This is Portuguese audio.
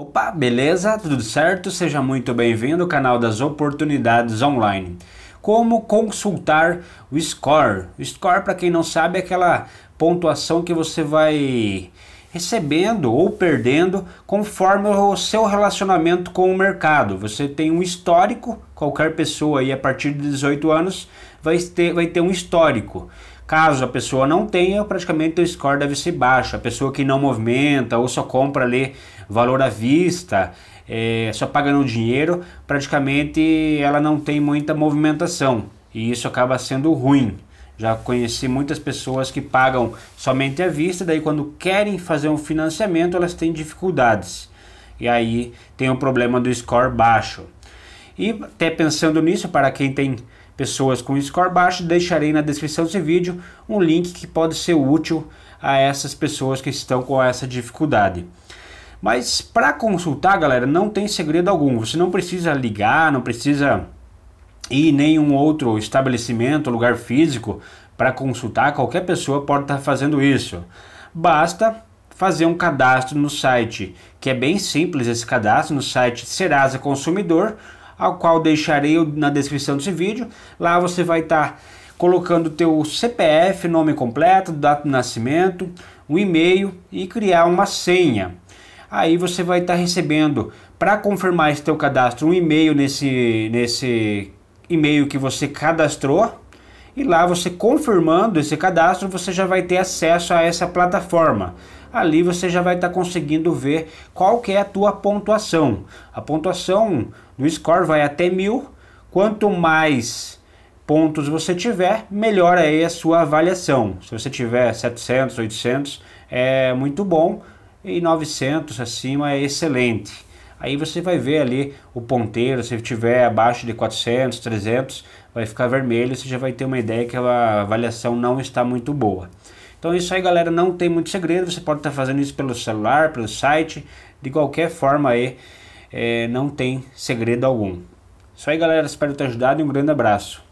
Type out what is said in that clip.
Opa, beleza? Tudo certo? Seja muito bem-vindo ao canal das oportunidades online. Como consultar o score? O score, para quem não sabe, é aquela pontuação que você vai recebendo ou perdendo conforme o seu relacionamento com o mercado. Você tem um histórico, qualquer pessoa aí a partir de 18 anos vai ter, vai ter um histórico. Caso a pessoa não tenha, praticamente o score deve ser baixo. A pessoa que não movimenta ou só compra ali valor à vista, é, só pagando dinheiro, praticamente ela não tem muita movimentação e isso acaba sendo ruim. Já conheci muitas pessoas que pagam somente à vista, daí quando querem fazer um financiamento elas têm dificuldades. E aí tem o problema do score baixo. E até pensando nisso, para quem tem pessoas com score baixo, deixarei na descrição desse vídeo um link que pode ser útil a essas pessoas que estão com essa dificuldade. Mas para consultar, galera, não tem segredo algum. Você não precisa ligar, não precisa ir em nenhum outro estabelecimento, lugar físico para consultar. Qualquer pessoa pode estar tá fazendo isso. Basta fazer um cadastro no site, que é bem simples esse cadastro no site Serasa Consumidor ao qual deixarei na descrição desse vídeo. Lá você vai estar tá colocando teu CPF, nome completo, data de nascimento, um e-mail e criar uma senha. Aí você vai estar tá recebendo para confirmar esse teu cadastro um e-mail nesse nesse e-mail que você cadastrou e lá você confirmando esse cadastro você já vai ter acesso a essa plataforma ali você já vai estar tá conseguindo ver qual que é a tua pontuação. A pontuação do score vai até mil. Quanto mais pontos você tiver, melhor aí a sua avaliação. Se você tiver 700, 800, é muito bom e 900 acima é excelente. Aí você vai ver ali o ponteiro, se tiver abaixo de 400, 300, vai ficar vermelho, você já vai ter uma ideia que a avaliação não está muito boa. Então isso aí, galera, não tem muito segredo. Você pode estar tá fazendo isso pelo celular, pelo site, de qualquer forma aí, é, não tem segredo algum. Isso aí, galera. Espero ter ajudado e um grande abraço.